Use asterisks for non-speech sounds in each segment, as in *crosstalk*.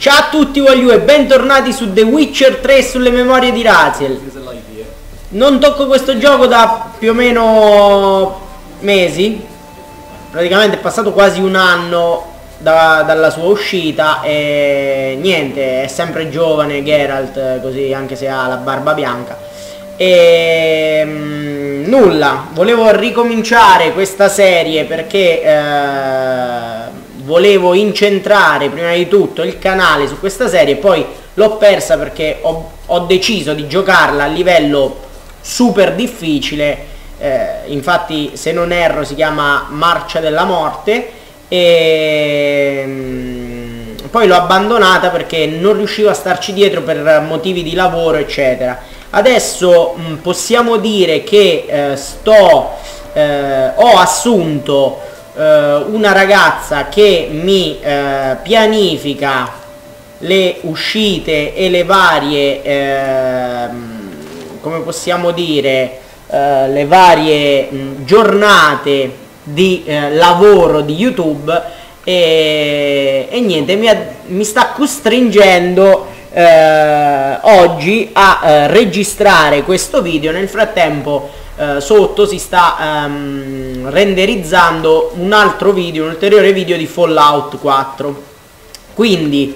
Ciao a tutti voglio e bentornati su The Witcher 3 sulle memorie di Raziel. Non tocco questo gioco da più o meno mesi. Praticamente è passato quasi un anno da, dalla sua uscita e niente, è sempre giovane Geralt, così anche se ha la barba bianca. E mh, nulla, volevo ricominciare questa serie perché eh, volevo incentrare prima di tutto il canale su questa serie, poi l'ho persa perché ho, ho deciso di giocarla a livello super difficile, eh, infatti se non erro si chiama Marcia della Morte e mm, poi l'ho abbandonata perché non riuscivo a starci dietro per motivi di lavoro eccetera. Adesso mm, possiamo dire che eh, sto, eh, ho assunto una ragazza che mi eh, pianifica le uscite e le varie, eh, come possiamo dire, eh, le varie mh, giornate di eh, lavoro di YouTube e, e niente, mi, mi, sta costringendo eh, oggi a registrare questo video. Nel frattempo eh, sotto si sta ehm, renderizzando un altro video, un ulteriore video di Fallout 4. Quindi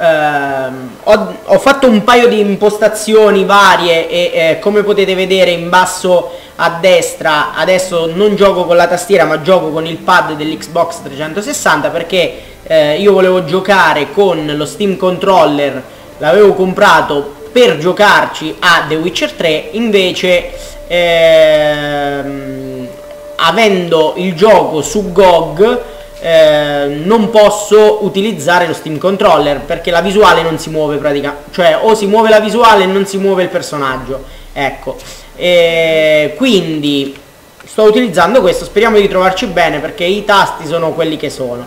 ehm, ho, ho, fatto un paio di impostazioni varie e eh, come potete vedere in basso a destra adesso non gioco con la tastiera ma gioco con il pad dell'Xbox 360 perché eh, io volevo giocare con lo Steam Controller, l'avevo comprato per giocarci a The Witcher 3 invece ehm, avendo il gioco su GOG eh, non posso utilizzare lo Steam Controller perché la visuale non si muove praticamente cioè o si muove la visuale e non si muove il personaggio ecco. E quindi sto utilizzando questo speriamo di trovarci bene perché i tasti sono quelli che sono.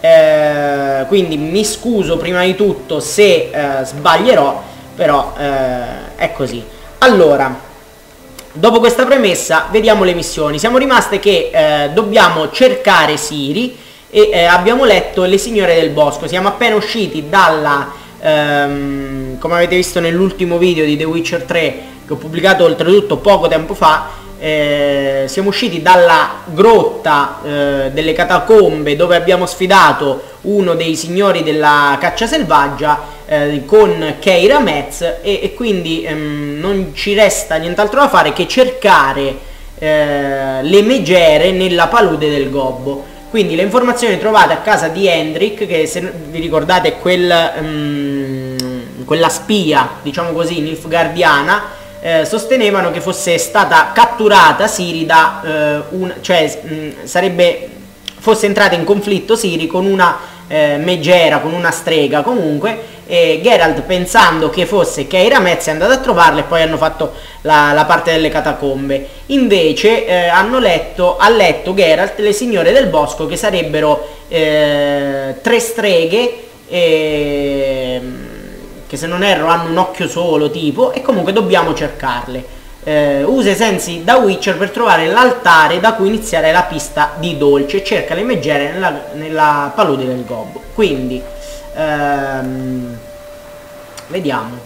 Eh, quindi mi scuso prima di tutto se eh, sbaglierò però eh, è così. Allora Dopo questa premessa vediamo le missioni. Siamo rimaste che eh, dobbiamo cercare Siri e eh, abbiamo letto Le Signore del Bosco. Siamo appena usciti dalla, ehm, come avete visto nell'ultimo video di The Witcher 3 che ho pubblicato oltretutto poco tempo fa, eh, siamo usciti dalla grotta eh, delle catacombe dove abbiamo sfidato uno dei signori della caccia selvaggia eh, con Keira Metz e, e quindi ehm, non ci resta nient'altro da fare che cercare eh, le megere nella palude del gobbo. Quindi le informazioni trovate a casa di Hendrik, che se vi ricordate è quel, um, quella spia, diciamo così, nilfgaardiana, eh, sostenevano che fosse stata catturata Siri da eh, un, cioè mh, sarebbe fosse entrata in conflitto Siri con una eh, megera, con una strega comunque e Geralt pensando che fosse Keira Metz è andato a trovarla e poi hanno fatto la, la parte delle catacombe. Invece eh, hanno letto, ha letto Geralt le signore del bosco che sarebbero eh, tre streghe eh, che se non erro hanno un occhio solo tipo e comunque dobbiamo cercarle. Eh, usa i sensi da Witcher per trovare l'altare da cui iniziare la pista di dolce e cerca le megere nella, nella palude del gobbo. Quindi Ehm, vediamo.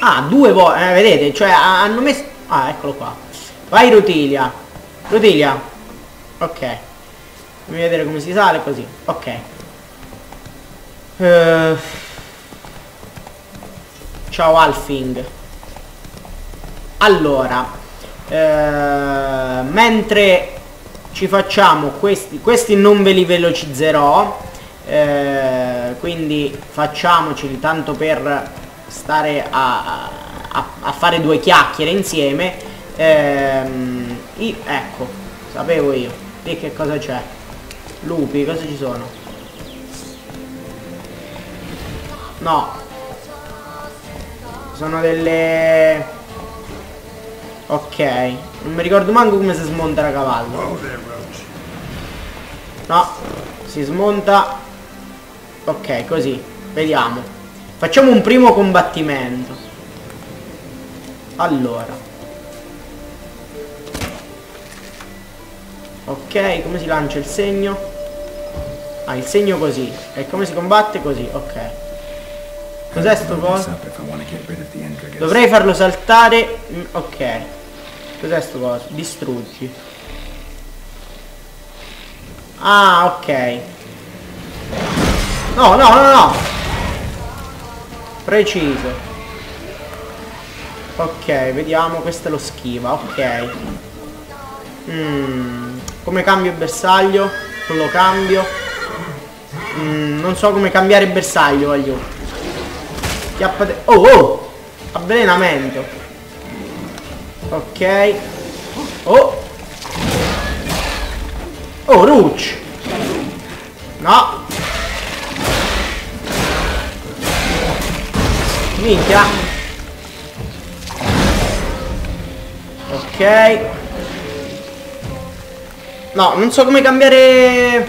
Ah, due volte, eh, vedete, cioè hanno messo... Ah, eccolo qua. Vai Rutilia. Rutilia. Ok. Fammi vedere come si sale così. Ok. Uh... Ciao Alfing. Allora. Uh, mentre ci facciamo questi questi non ve li velocizzerò eh, quindi facciamoceli tanto per stare a, a, a fare due chiacchiere insieme. Ehm, i, ecco sapevo io. E che cosa c'è? Lupi cosa ci sono? No. Sono delle ok non mi ricordo manco come si smonta la cavallo no si smonta ok così vediamo facciamo un primo combattimento allora ok come si lancia il segno Ah, il segno così. E come si combatte così? Ok. Cos'è sto coso? Dovrei farlo saltare. Mm, Cos'è sto coso? Distruggi. Ah, ok. No, no, no, no. Preciso. Ok, vediamo, questo è lo schiva, ok. Mm, come cambio il bersaglio? Non lo cambio. Mm, non so come cambiare il bersaglio, voglio. Chiappate. Oh, oh! Avvelenamento. Ok. Oh! Oh, Ruch! No! Minchia! Ok No, non so come cambiare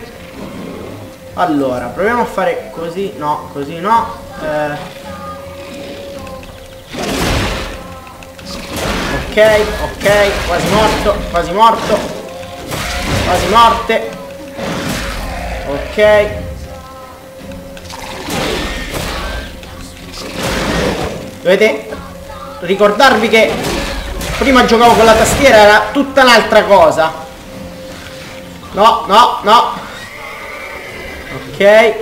Allora, proviamo a fare così No, così no eh. Ok, ok Quasi morto, quasi morto Quasi morte Ok Dovete ricordarvi che Prima giocavo con la tastiera, era tutta un'altra cosa. No, no, no. Ok.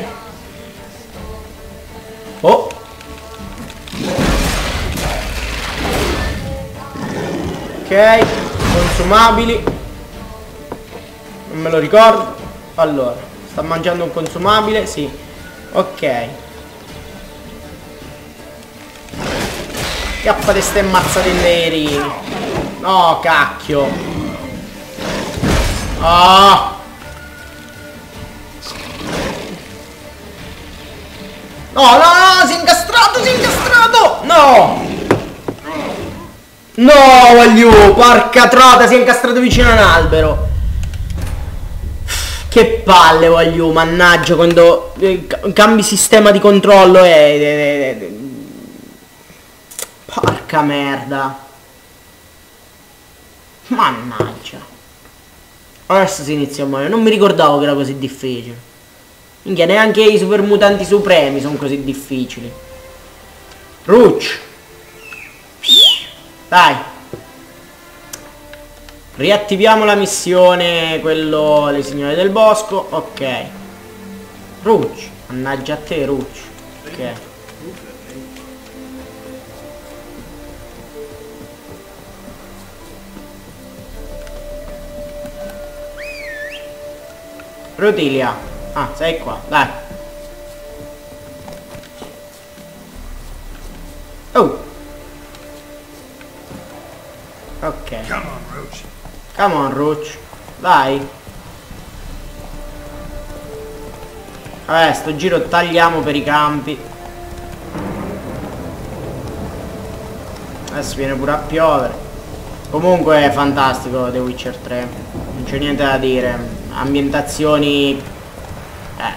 Oh. Ok. Consumabili. Non me lo ricordo. Allora, sta mangiando un consumabile? Sì. Ok. Chiappa di ste mazzate No, cacchio. Ah. No, no, no, si è incastrato, si è incastrato! No! No, voglio, porca trota, si è incastrato vicino a un albero. Che palle, voglio, mannaggia, quando eh, cambi sistema di controllo e... Porca merda. Mannaggia. Adesso si inizia a muovere. Non mi ricordavo che era così difficile. Minchia, neanche i super mutanti supremi sono così difficili. Ruch. Dai. Riattiviamo la missione, quello, le signore del bosco. Ok. Ruch. Mannaggia a te, Ruch. Ok. Rotilia. Ah, sei qua, dai. Oh. Ok. Come on, Roach. Come on, Roach. Dai. Vabbè, sto giro tagliamo per i campi. Adesso viene pure a piovere. Comunque è fantastico The Witcher 3. Non c'è niente da dire ambientazioni eh,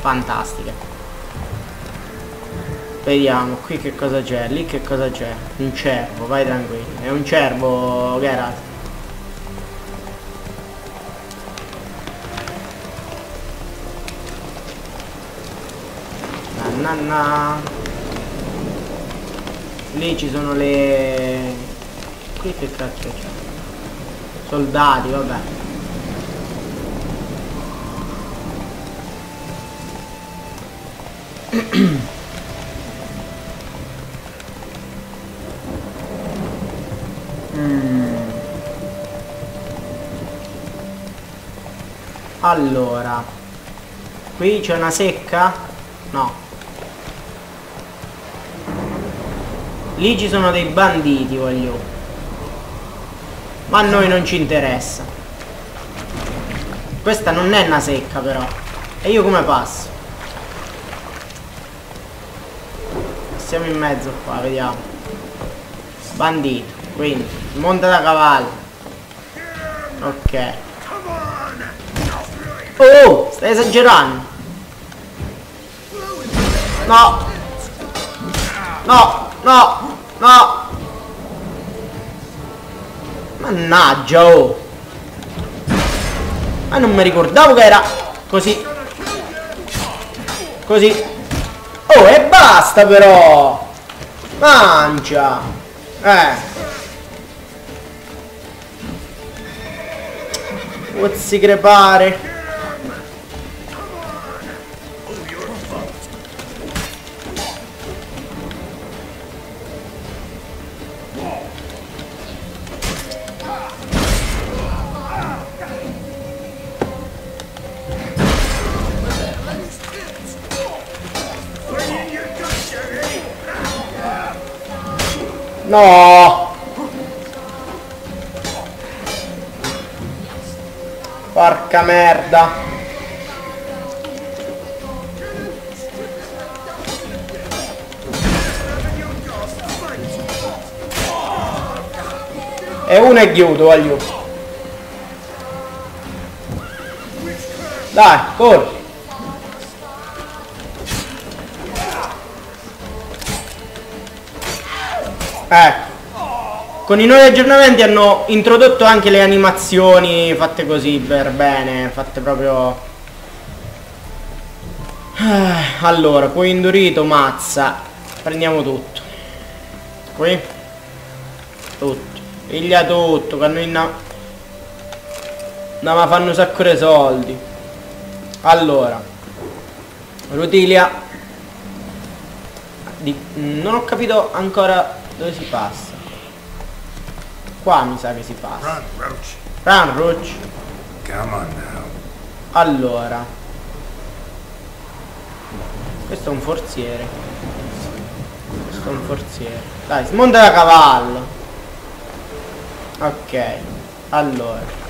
fantastiche vediamo qui che cosa c'è? Lì che cosa c'è? Un cervo vai tranquillo. È un cervo Geralt Nanna. lì ci sono le qui che cazzo c'è? Soldati vabbè *clears throat* Allora Qui c'è una secca? No Lì ci sono dei banditi voglio Ma a noi non ci interessa Questa non è una secca però E io come passo? siamo in mezzo qua, vediamo. Bandito, quindi, monta da cavallo. Ok. Oh, stai esagerando. No. No, no, no. Mannaggia, oh. Ma non mi ricordavo che era così Così. Oh, e basta però! Mangia! Eh. Pozzi crepare. No! Porca merda! E uno è chiuso, voglio. Dai, corri! Ecco. Con i nuovi aggiornamenti hanno introdotto anche le animazioni fatte così per bene, fatte proprio... Eh, allora, poi indurito, mazza. Prendiamo tutto. Qui. Tutto. Piglia tutto, inna... No, ma fanno un sacco di soldi. Allora. Rutilia. Di... Non ho capito ancora dove si passa? Qua mi sa che si passa. Run, Roach. Run, Roach. Come on now. Allora. Questo è un forziere. Questo è un forziere. Dai, smonta da cavallo. Ok. Allora.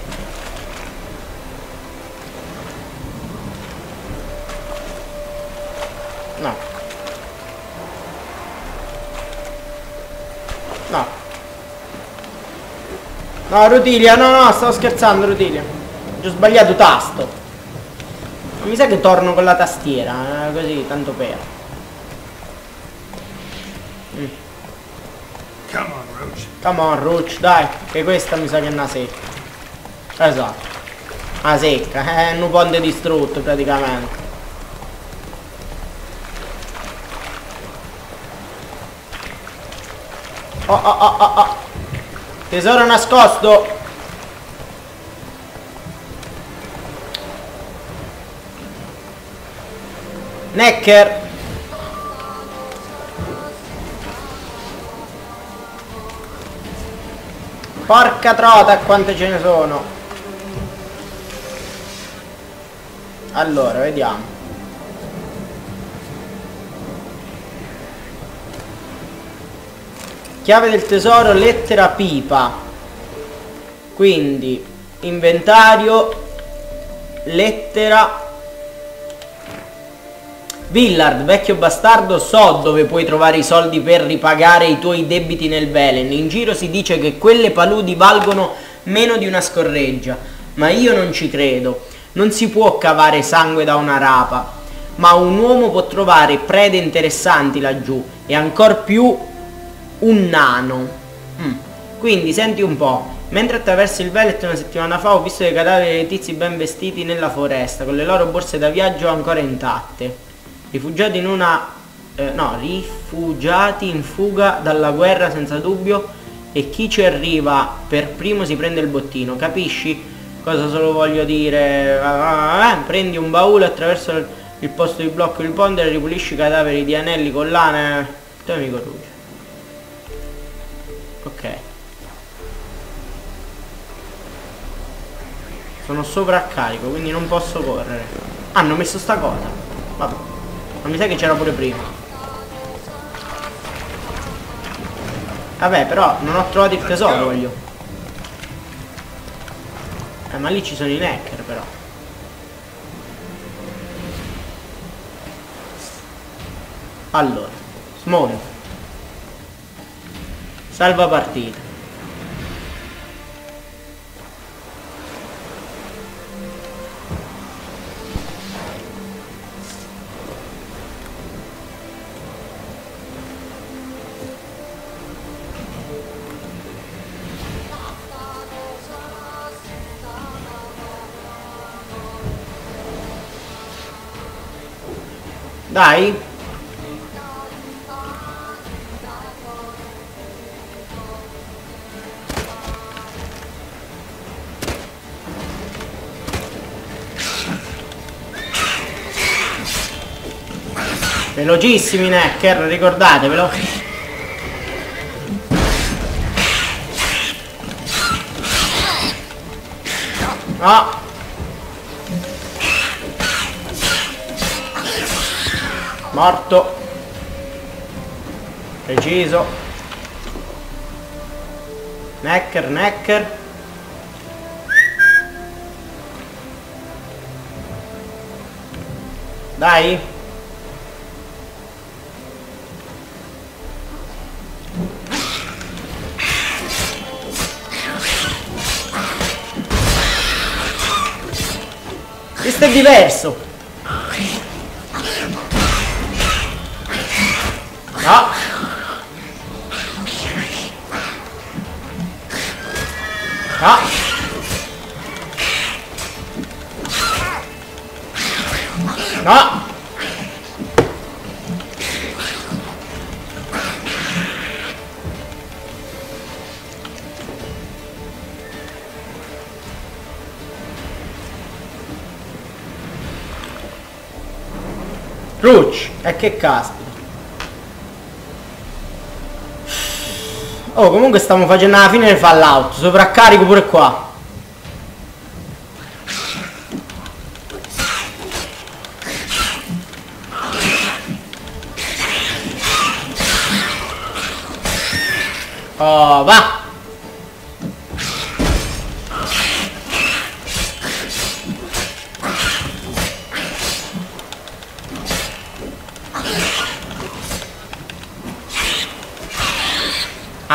No. No. No, Rutilia, no, no, stavo scherzando, Rutilia. Ho sbagliato tasto. Mi sa che torno con la tastiera, eh, così, tanto per. Mm. Come on, Roach. Come on, Roach, dai, che questa mi sa che è una secca. Esatto. Una secca, è un ponte distrutto praticamente. Oh, oh, oh, oh, oh. Tesoro nascosto. Necker. Porca trota quante ce ne sono. Allora, vediamo. Chiave del tesoro, lettera pipa. Quindi, inventario, lettera... Villard, vecchio bastardo, so dove puoi trovare i soldi per ripagare i tuoi debiti nel Velen. In giro si dice che quelle paludi valgono meno di una scorreggia, ma io non ci credo. Non si può cavare sangue da una rapa, ma un uomo può trovare prede interessanti laggiù e ancor più un nano. Mm. Quindi senti un po', mentre attraverso il Vellet una settimana fa ho visto dei cadaveri dei tizi ben vestiti nella foresta, con le loro borse da viaggio ancora intatte. Rifugiati in una... Eh, no, rifugiati in fuga dalla guerra senza dubbio e chi ci arriva per primo si prende il bottino, capisci? Cosa solo voglio dire? Ah, eh, prendi un baule attraverso il, posto di blocco il ponte e ripulisci i cadaveri di anelli, collane... Tuo amico Ruggio. Ok. Sono sovraccarico, quindi non posso correre. Hanno messo sta cosa. Vabbè. Ma mi sa che c'era pure prima. Vabbè, però non ho trovato il tesoro, voglio. Eh, ma lì ci sono i necker, però. Allora, smonto. Salva partita. Dai Velocissimi Necker, ricordatevelo. No. Morto. Preciso. Necker, Necker. Dai. Questo è diverso. No. No. No. Che caspita. Oh, comunque stiamo facendo la fine del fallout. Sovraccarico pure qua. Oh, va.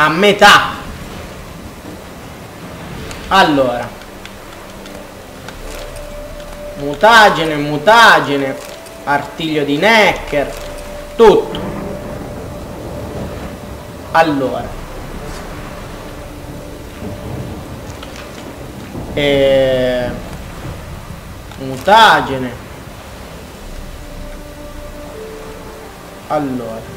Metà. Allora. Mutagene mutagene. Artiglio di Necker. Tutto. Allora. E... mutagene. Allora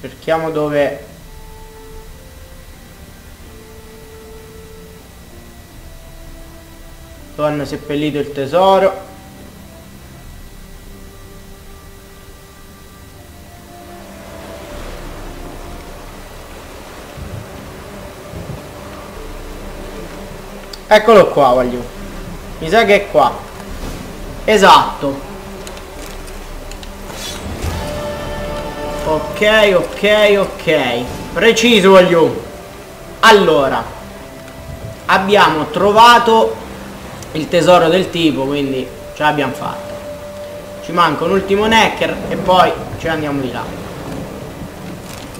cerchiamo dove dove hanno seppellito il tesoro. Eccolo qua voglio. Mi sa che è qua. Esatto Ok, ok, ok. Preciso voglio. Allora, abbiamo trovato il tesoro del tipo, quindi ce l'abbiamo fatta. Ci manca un ultimo necker e poi ci andiamo di là.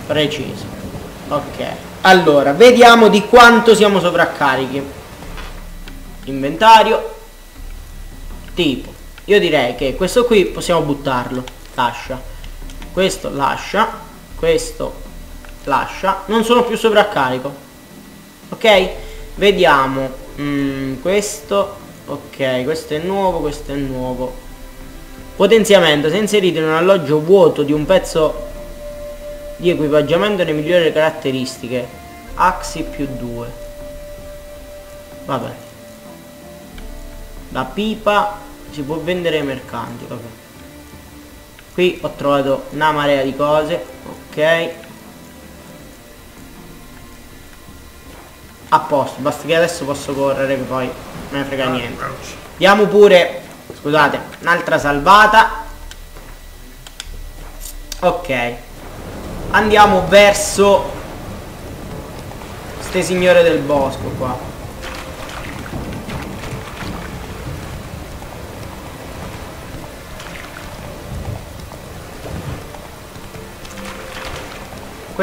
Preciso. Ok. Allora, vediamo di quanto siamo sovraccarichi. Inventario. Tipo. Io direi che questo qui possiamo buttarlo. Lascia questo lascia questo lascia non sono più sovraccarico. Ok? Vediamo. Mm, questo ok questo è nuovo questo è nuovo. Potenziamento. Se inserito in un alloggio vuoto di un pezzo di equipaggiamento ne migliore caratteristiche axi più 2 vabbè. La pipa si può vendere ai mercanti vabbè qui ho trovato una marea di cose ok. A posto basta che adesso posso correre che poi non ne frega niente. diamo pure scusate un'altra salvata. Ok. Andiamo verso ste signore del bosco qua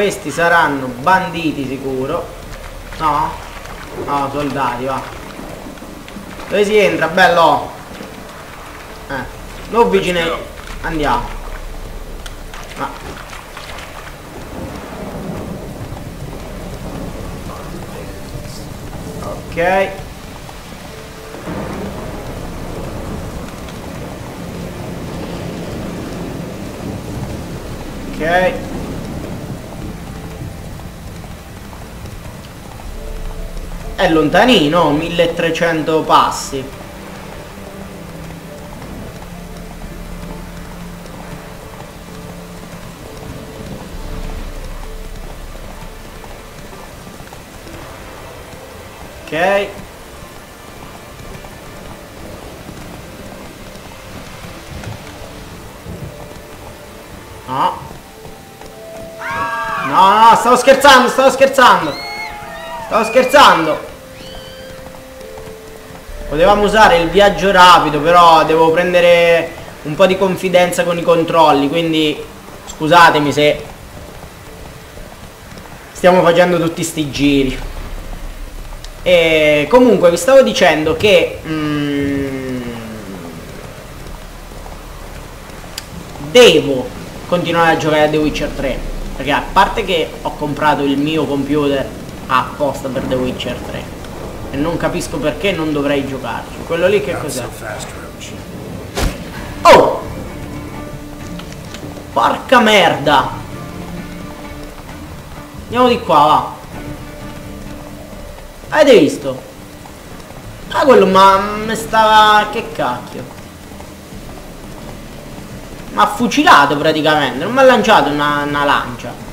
Questi saranno banditi sicuro. No? No, soldati, va. Dove si entra, bello? Eh. Non vicine. Andiamo. Ah. Ok. Ok. È lontanino, 1300 passi. Ok. No. No, no, stavo scherzando, stavo scherzando. Stavo scherzando. Potevamo usare il viaggio rapido, però devo prendere un po' di confidenza con i controlli, quindi scusatemi se stiamo facendo tutti sti giri. E comunque vi stavo dicendo che mm, devo continuare a giocare a The Witcher 3 perché a parte che ho comprato il mio computer apposta per The Witcher 3 e non capisco perché non dovrei giocarci quello lì che cos'è? Oh! Porca merda! Andiamo di qua, va. Avete visto? Ah, quello ma mi stava... Che cacchio? Mi ha fucilato praticamente, non mi ha lanciato una, una lancia.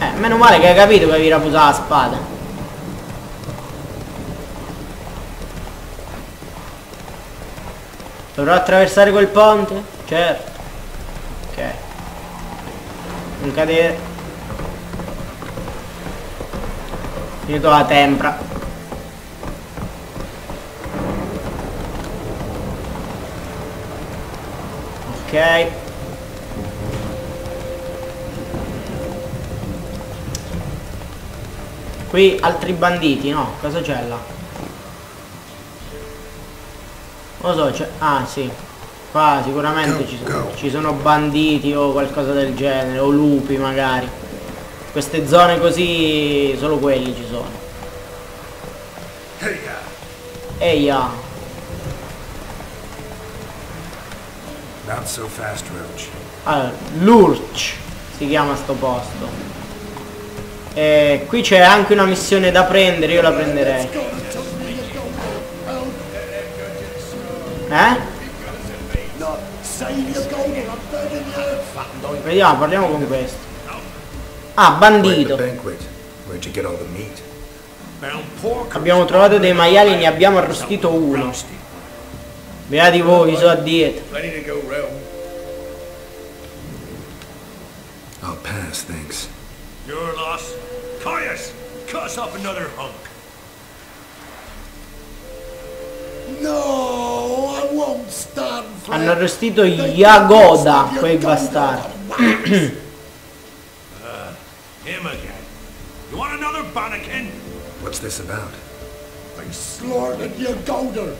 Eh, meno male che hai capito che avevi rapusato la spada. Dovrò attraversare quel ponte? Certo. Ok. Non cadere. Finito la tempra. Ok. Qui altri banditi, no? Cosa c'è là? Non lo so, c'è... Ah, sì. Qua sicuramente ci sono, ci sono banditi o qualcosa del genere, o lupi magari. Queste zone così, solo quelli ci sono. Eia, not so fast, Roach. allora, Lurch si chiama sto posto. E qui c'è anche una missione da prendere, io la prenderei. Eh? Vediamo, parliamo con questo. Ah, bandito. Abbiamo trovato dei maiali, ne abbiamo arrostito uno. Beati voi, so a dieta. I'll pass, thanks. Your loss. Caius, cut us up another hunk. No, I won't stand for Hanno it. arrostito They Yagoda, roasted quei your bastardi. goat. *clears throat* Uh, him again. You want another Bannakin? What's this about? They slaughtered your golder.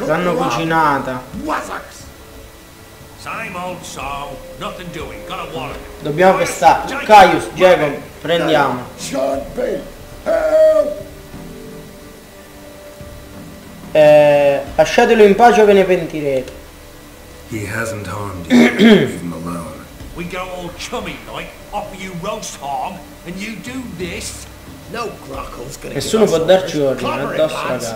L'hanno cucinata. Wazzocks. Dobbiamo pestare. Caius, Jacob, prendiamo. Eh, lasciatelo in pace o ve ne pentirete. He hasn't harmed you. *clears throat* Leave him alone. We go all chummy like, offer you roast hog, and you do this? No Grockle's gonna Nessuno può darci ordine addosso ragazzi.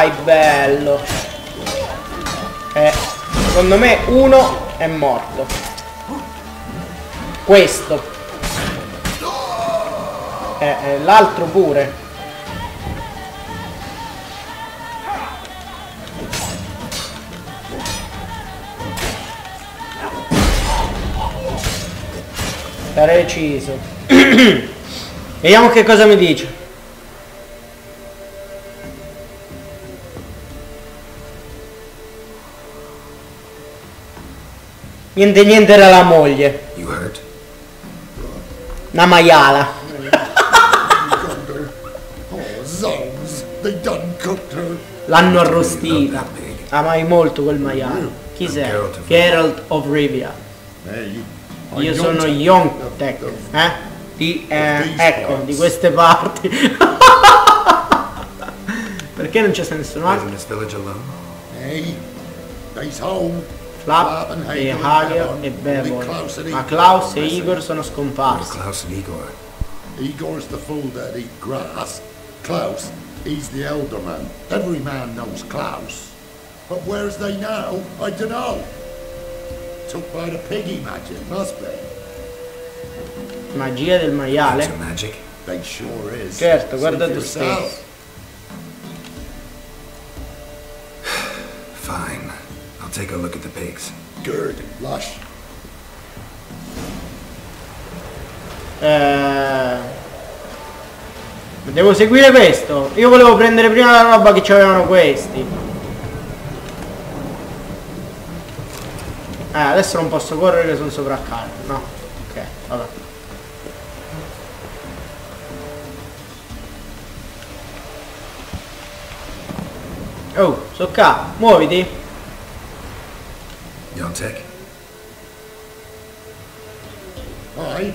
Dai, bello. Eh, secondo me uno è morto. Questo. Eh, eh, l'altro pure. Preciso. *coughs* Vediamo che cosa mi dice. Niente niente era la moglie. You hurt? Una maiala. L'hanno arrostita. Amai molto quel maiale. Chi sei? Geralt of Rivia. Hey, Io sono Yontek. Eh? Di, eh, ecco, di queste parti. *laughs* Perché non c'è nessun altro? alone? Hey, home. Flap e and e Bevon. Ma Igor Klaus e Igor sono scomparsi. Klaus and Igor? Igor's the fool that eat grass. Klaus, he's the elder man. Every man knows Klaus. But where's they now? I dunno. Took by the piggy magic, must be. Magia del maiale? Is. Certo, guarda tu stesso. Take a look at the pigs. Good, lush. Eh, Devo seguire questo. Io volevo prendere prima la roba che c'avevano questi. Eh, adesso non posso correre, sono sovraccarico. No. Ok, vabbè. Oh, so qua, muoviti. Yontek? Hi.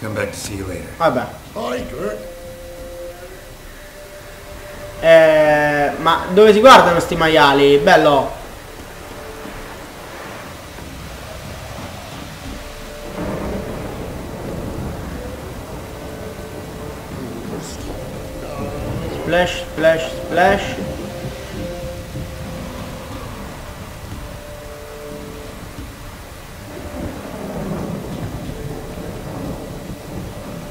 Come back to see you later. Vabbè. Hi, Gert. Eh, ma dove si guardano sti maiali? Bello. Splash, splash, splash.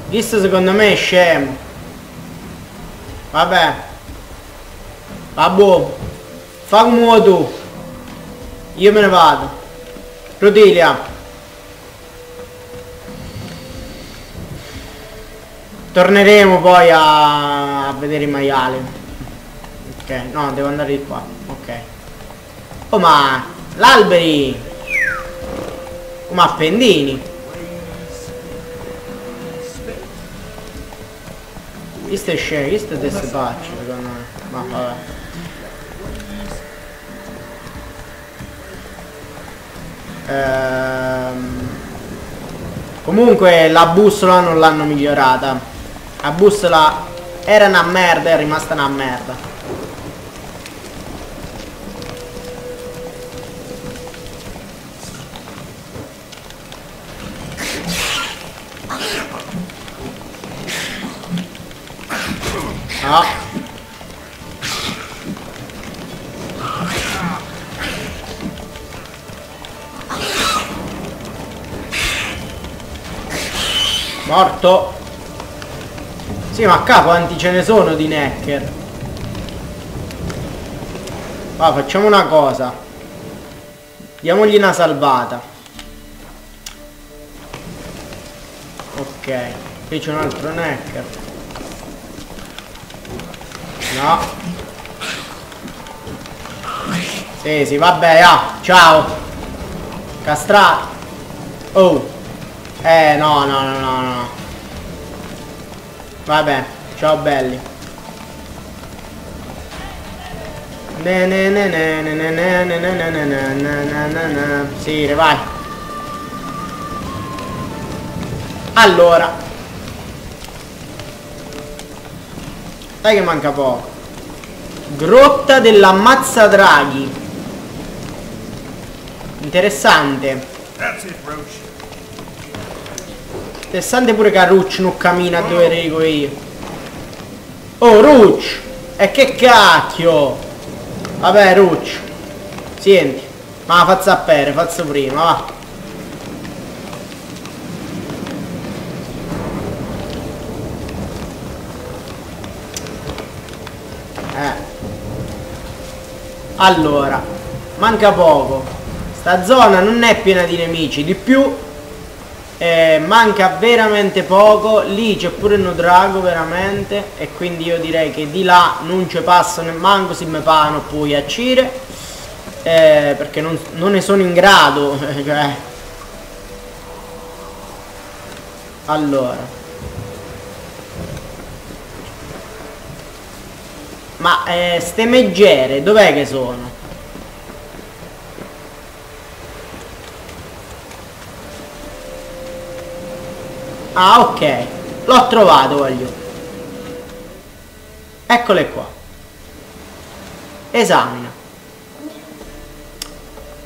Questo secondo me è scemo. Vabbè. Vabbè. Fa come vuoi tu. Io me ne vado. Rodilia. Torneremo poi a, vedere i maiali. Ok, no, devo andare di qua. Ok. Oh ma l'alberi. Oh ma appendini. Questo Jista' xejn, jista' disbaċ, maħħa. Ehm, comunque la bussola non l'hanno migliorata. La bussola era una merda, è rimasta una merda. No. Morto. Sì, ma qua quanti ce ne sono di necker? Va, facciamo una cosa. Diamogli una salvata. Ok. Qui c'è un altro necker. No. Sì, sì, vabbè, ah, ciao. Castrato. Oh. Eh, no, no, no, no, no. Vabbè, ciao belli. Ne ne ne Dai che manca poco. Grotta dell'ammazzadraghi. Interessante. That's it, Roach. Interessante pure che Rucci non cammina dove rego io. Oh Rucci! E che cacchio! Vabbè Rucci. Senti. Ma fa sapere, faccio prima, va. Allora, manca poco. Sta zona non è piena di nemici, di più eh, manca veramente poco lì c'è pure un drago veramente e quindi io direi che di là non ci passano manco si me pano poi a cire Eh, perché non, non ne sono in grado. *laughs* cioè. Allora. Ma eh, ste meggere, dov'è che sono? Ah, ok. L'ho trovato, voglio. Eccole qua. Esamina.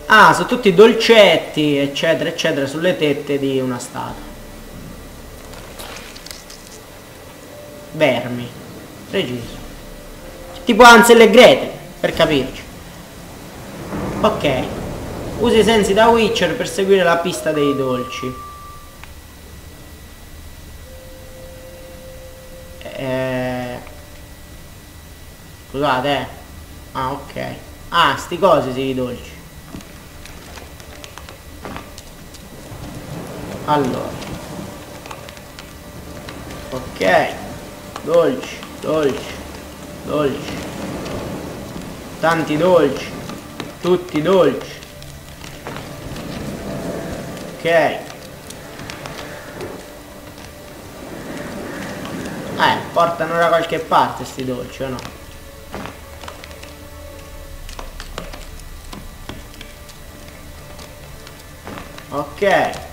Ah, sono tutti dolcetti, eccetera, eccetera, sulle tette di una statua. Vermi. Preciso. Tipo Ansel e Gretel, per capirci. Ok. Usa i sensi da Witcher per seguire la pista dei dolci. Eh... Scusate, eh. Ah, ok. Ah, sti cosi sì, i dolci. Allora. Ok. Dolci, dolci, dolci. Tanti dolci. Tutti dolci. Ok. Eh, portano da qualche parte sti dolci o no? Ok.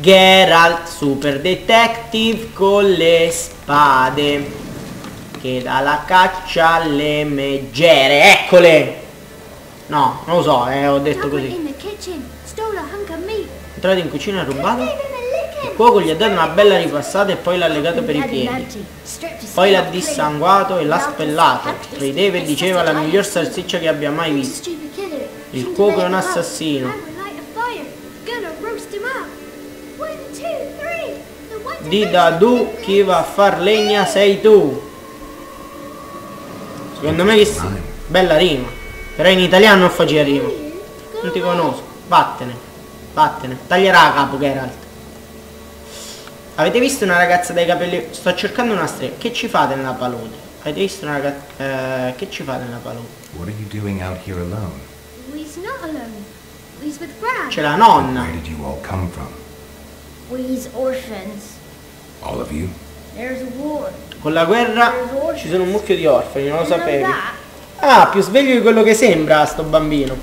Geralt, super detective con le spade. Che dà la caccia alle megere. Eccole! No, non lo so, eh, ho detto così. Entrato in cucina e rubato. Il cuoco gli ha dato una bella ripassata e poi l'ha legato per i piedi. Poi l'ha dissanguato e l'ha spellato. Rideva e diceva la miglior salsiccia che abbia mai visto. Il cuoco è un assassino. Di da du chi va a far legna sei tu. Secondo me che sì. Bella rima. Però in italiano non faceva rima. Non ti conosco. Vattene. Vattene. Taglierà a capo Geralt. Avete visto una ragazza dai capelli... Sto cercando una strega. Che ci fate nella palude? Avete visto una ragazza... Eh, che ci fate nella palude? What are you doing out here alone? We's not alone. We's with Gran. C'è la nonna. Where did you all come from? We's orphans. Con la guerra ci sono un mucchio di orfani, non lo You know sapevi. that? Ah, più sveglio di quello che sembra sto bambino.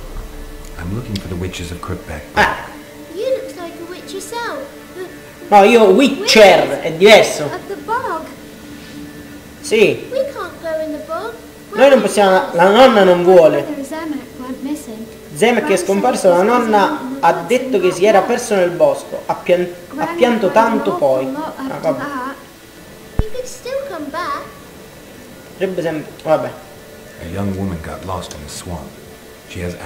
I'm looking for the witches of Crookback. Ah, You looks like a witch yourself. The no, io Witcher, è diverso. Sì, noi non possiamo... La nonna non vuole. Zemek è scomparso, la nonna ha detto che si era perso nel bosco. Ha, pian- ha pianto tanto poi. Ah, back. Potrebbe sempre... Vabbè.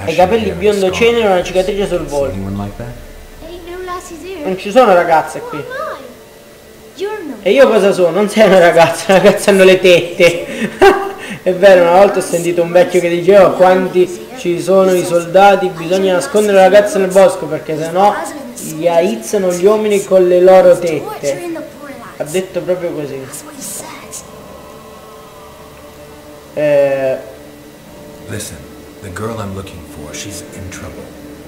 Ha i capelli biondo cenere e una cicatrice sul volto. here. Non ci sono ragazze qui. E io cosa sono? Non sei una ragazza, le ragazze hanno le tette. *laughs* È vero, una volta ho sentito un vecchio che diceva quanti ci sono i soldati, bisogna nascondere le ragazze nel bosco perché sennò gli aizzano gli uomini con le loro tette. Ha detto proprio così. Eh, Listen, the girl I'm looking for, she's in trouble.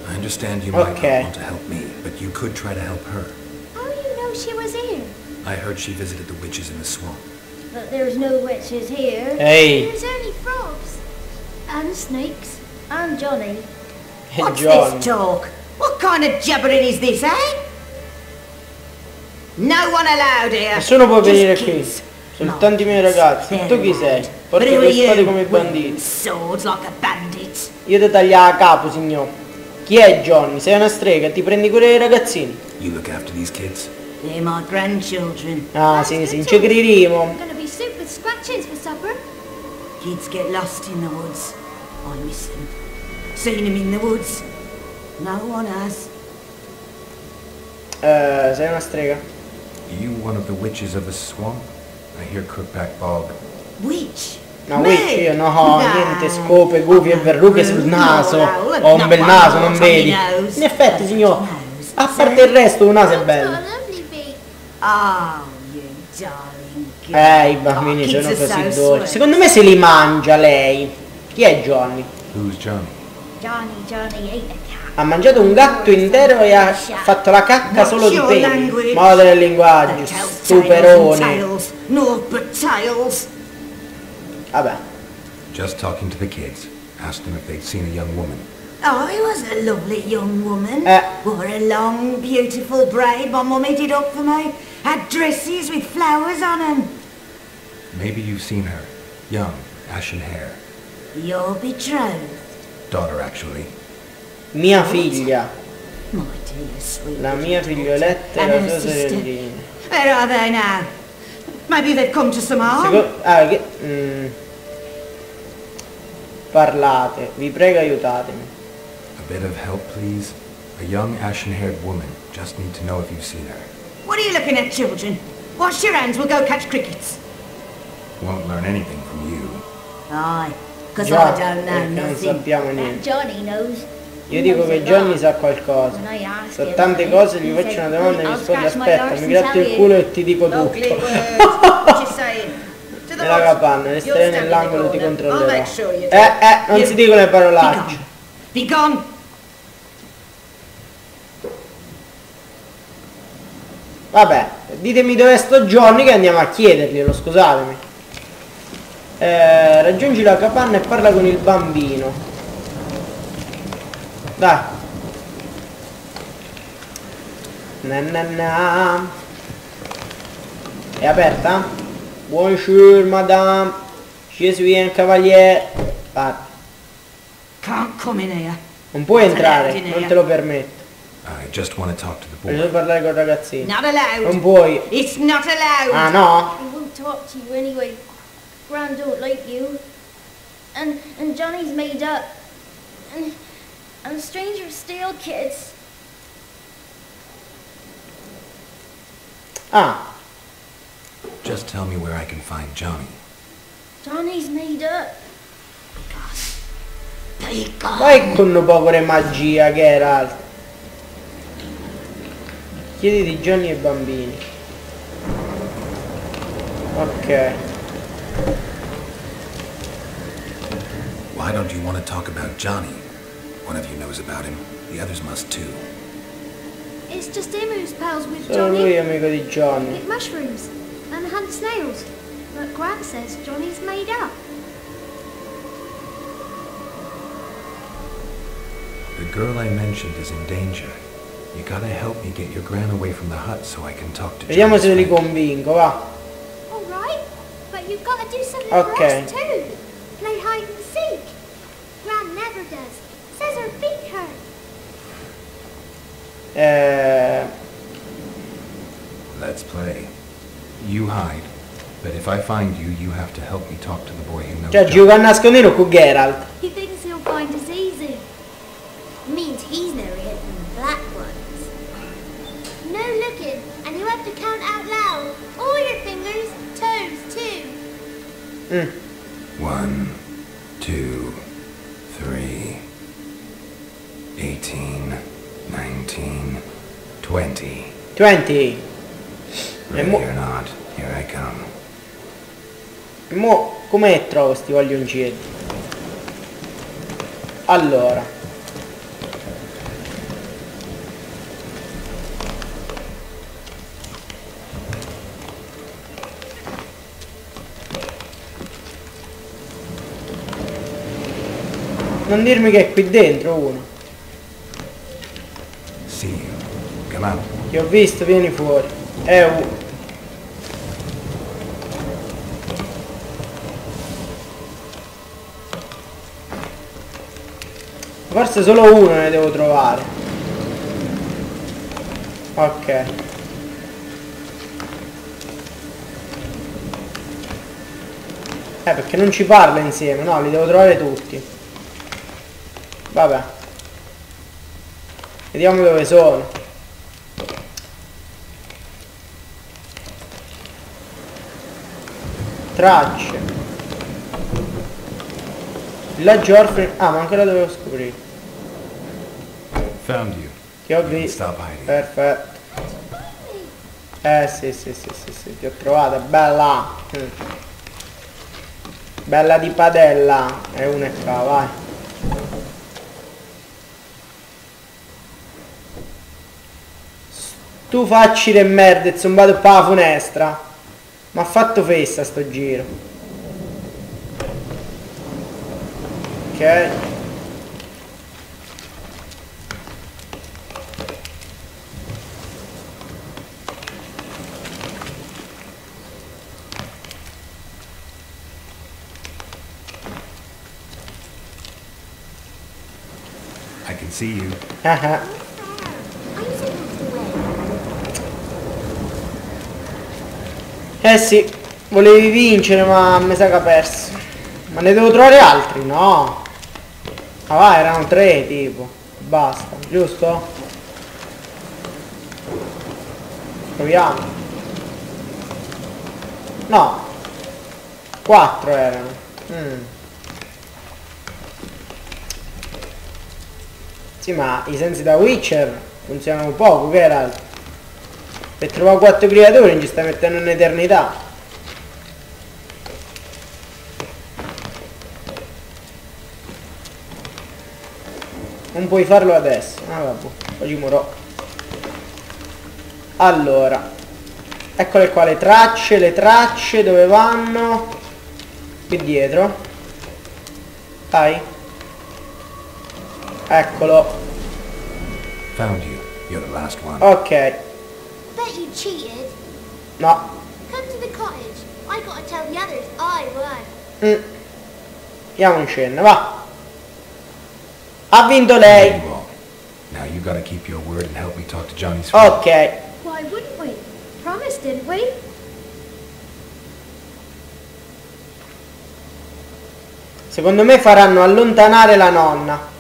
I understand you might Okay. not want to help me, but you could try to help her. How you know she was here? I heard she visited the witches in the swamp. But there's no witches here. ehi, There's only frogs. And snakes. And Johnny. è What's John. this talk? What kind of jabbering is this, eh? No one allowed here. Nessuno può venire qui. Soltanto i miei ragazzi. Tu chi sei? Porti le spade come i banditi. Wielding Swords like a bandit. Io ti tagliavo a capo, signor. Chi è Johnny? Sei una strega, ti prendi cura dei ragazzini. You look after these kids? They're my grandchildren. Ah, sì, sì, ci credremo. With scratchings for supper. Kids get lost in the woods. I miss them. Seen them in the woods. No one has. Eh, sei una strega. You one of the witches of the swamp? I hear Crookback Bog. Witch? No, Me? witch, io no, No. niente, scope, gufi e verruche sul naso. Ho un bel naso, non vedi? In effetti, signor, a parte il resto, un naso è bello. Oh, you darling. Eh, i bambini Oh, sono così dolci. Secondo me se li mangia lei. Chi è Johnny? Who's Johnny? Johnny, Johnny ate a cat. Ha mangiato un gatto intero e ha fatto la cacca solo di peli. language? Modo del linguaggio, tales. Vabbè. Just talking to the kids. Asked them if they'd seen a young woman. Oh, he was a lovely young woman. Eh. Wore a long, beautiful braid my mummy did up for me. Had dresses with flowers on 'em. Maybe you've seen her. Young, ashen hair. Your betrothed. Daughter, actually. Mia figlia. My dear sweet La mia figlioletta e And la her sua sister. sorellina. Where are they now? Maybe they've come to some harm. Seco- ah, che... mm. Parlate, vi prego aiutatemi. A bit of help, please? A young, ashen-haired woman. Just need to know if you've seen her. What are you looking at, children? Wash your hands, we'll go catch crickets. Won't learn anything from you. Aye, because I don't know perché non nothing. niente. Johnny knows. Io dico che Johnny sa qualcosa. Him, tante he cose, gli faccio una domanda e mi "I'll risponde aspetta, mi gratti tell il you." culo e ti dico tutto. Nella *laughs* capanna, the nell'angolo ti corner. I'll controllerò. make sure you Eh, eh, non si dicono le parolacce. Be gone. Vabbè, ditemi dove sto Johnny che andiamo a chiederglielo, scusatemi. Eh, raggiungi la capanna e parla con il bambino. Dai. Na na na. È aperta? Bonjour madame. Je suis un cavalier. Here. non puoi entrare, non te lo permetto. I just want to talk to the Voglio boy. solo parlare con il ragazzino. Not allowed. Non puoi. It's not allowed. Ah no? He won't talk to you anyway. Gran don't like you. And and Johnny's made up. And and strangers steal kids. Ah, Just tell me where I can find Johnny. Johnny's made up. Be gone. vai con poco di magia Geralt. Chiedi di Johnny ai bambini. Ok. Why don't you want to talk about Johnny? One of you knows about him. The others must too. It's just him who's pals with Solo lui Johnny. è amico di Johnny. Eat mushrooms and hunt snails. But Gran says Johnny's made up. The girl I mentioned is in danger. You gotta help me get your gran away from the hut so I can talk to Vediamo se li Johnny's convinco, va. All right, but you've got to do something Okay. for us too. Play hide and seek. Gran never does. Says her feet hurt. Eh, Let's play. You hide. But if I find you, you have to help me talk to the boy who knows cioè, Johnny. gioca a nascondere con Geralt. He thinks he'll find us easy. Means he's never hit the black count out loud. All your fingers, toes too. Mm. One, two, three, eighteen, nineteen, twenty. 20. E Ready mo, or not, here I come. e mo come trovo sti vaglioncini? Allora. Non dirmi che è qui dentro uno. Come out. Ti ho visto, vieni fuori. È uno. Forse solo uno ne devo trovare. Ok. Eh, perché non ci parla insieme, no, li devo trovare tutti. Vabbè. Vediamo dove sono. Tracce. Villaggio orfani. Ah, ma ancora dovevo scoprire. Found you. Ti ho visto. Perfetto. Eh sì sì sì sì sì, ti ho trovata, bella. Mm. Bella di padella. E una è qua, vai. Tu facci le merde, zombato per la finestra. Ma ha fatto festa sto giro. Ok. I can see you. Ah ah. Are you supposed to win? Eh sì, volevi vincere ma mi sa che ha perso. Ma ne devo trovare altri? No. Ah va, erano tre tipo. Basta, giusto? Proviamo. No. Quattro erano. Mm. Sì, ma i sensi da Witcher funzionano poco, che era? Per trovare quattro creatori ci stai mettendo un'eternità. Non puoi farlo adesso. Ah vabbè, ci morò. Allora. Eccole qua le tracce, le tracce dove vanno? Qui dietro. Dai. Eccolo. Ok. Bet you cheated. No. Come to the cottage. I gotta tell the others I won. Mm. Andiamo in scena, va. Ha vinto lei. Now you gotta keep your word and help me talk to Johnny's friend. Ok. Why wouldn't we? Promised, didn't we? Secondo me faranno allontanare la nonna.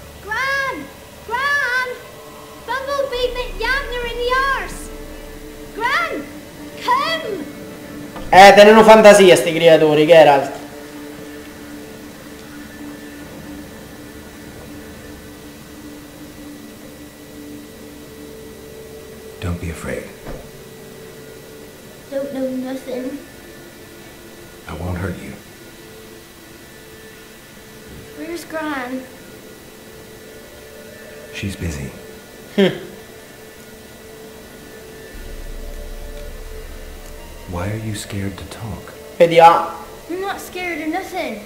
Eh, tengono fantasia sti creatori, Geralt. Don't be afraid. Don't know nothing. I won't hurt you. Where's Gran? She's busy. Why are you scared to talk? Vediamo. I'm not scared of nothing.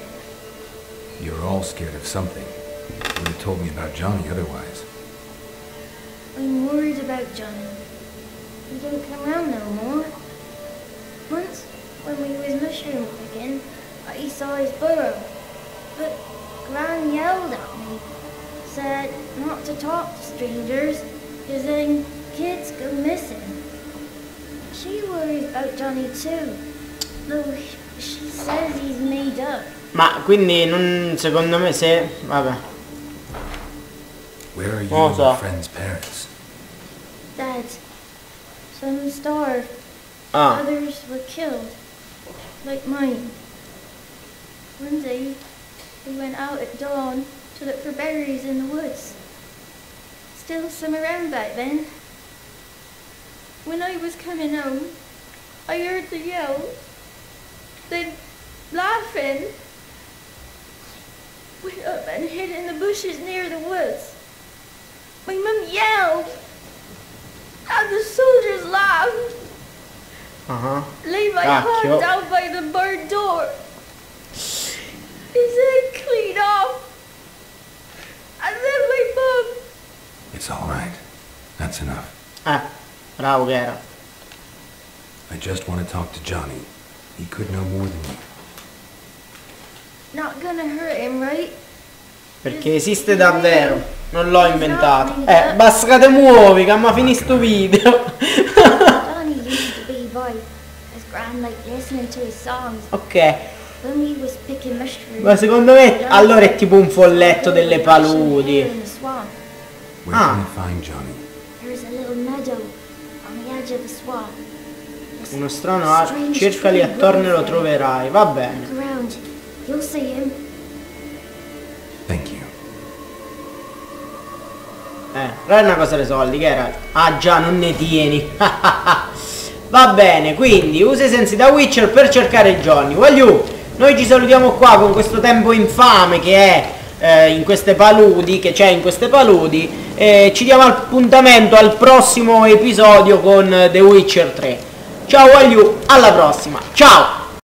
You're all scared of something. You would have told me about Johnny otherwise. I'm worried about Johnny. He don't come around no more. Once, when we was mushroom picking, I saw his burrow. But Gran yelled at me, said not to talk to strangers, because then kids go missing. Ma quindi non secondo me se vabbè. Where are you Oh, and so- friend's parents? Dad, some starved, Ah, others were killed, like mine. One day, we went out at dawn to look for berries in the woods. Still some around back then. When I was coming home, I heard the yell, then laughing. Went up and hid in the bushes near the woods. My mum yelled, and the soldiers laughed. ah. Lay my Cacchio. hand down by the barn door. His head clean off. And then my mum. It's all right. That's enough. Eh, bravo Geralt. I just want to talk to Johnny. He could know more than you. Not gonna hurt him, right? Perché esiste davvero. Non l'ho inventato. Eh, basta che te muovi, che ma finisce sto video. Johnny used to be right. As Gran like listening to his songs. ok. When we was picking mushrooms. Ma secondo me allora è tipo un folletto delle paludi. Ah. Uno strano ar- strange cercali attorno e lo troverai. Va bene. Eh, una cosa dei soldi, Geralt. Ah già, non ne tieni. *laughs* Va bene, quindi usa i sensi da Witcher per cercare Johnny. Voglio, noi ci salutiamo qua con questo tempo infame che è eh, in queste paludi, che c'è in queste paludi. E ci diamo appuntamento al prossimo episodio con The Witcher 3. Ciao Wagyu, alla prossima. Ciao!